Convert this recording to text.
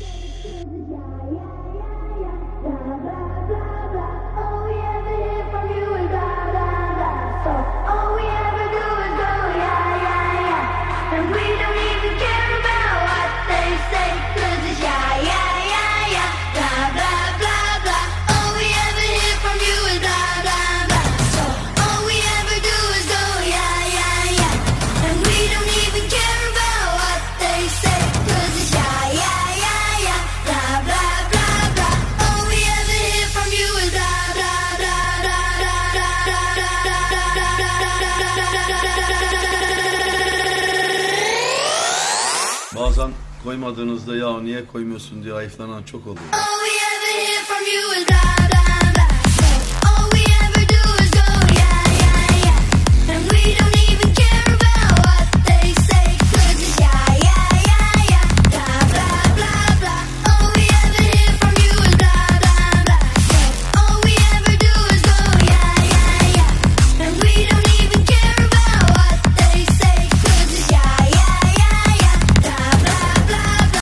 这呀呀呀。Bazen koymadığınızda ya niye koymuyorsun diye ayıflanan çok oluyor.